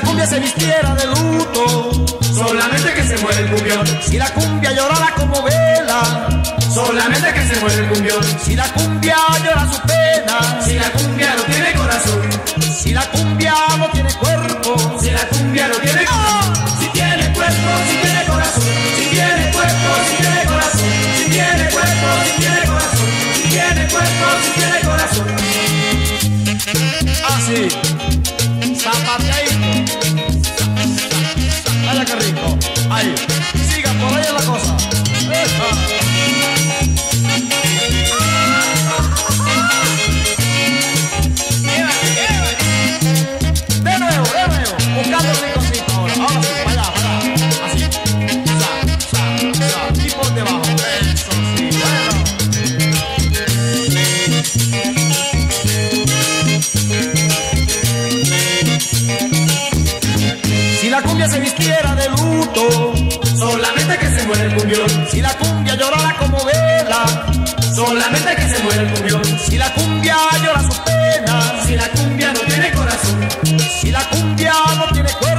cumbia se vistiera de luto, solamente que se muere el cumbión. Si la cumbia llorara como vela, solamente que se muere el cumbión. Si la cumbia llora su pena, si la cumbia no tiene corazón. Si la cumbia no tiene cuerpo, Siga por ahí la cosa. cumbia se vistiera de luto, solamente que se muera el cumbión. Si la cumbia llorara como vela, solamente que se muera el cumbión. Si la cumbia llora sus penas, si la cumbia no tiene corazón, si la cumbia no tiene cuerpo.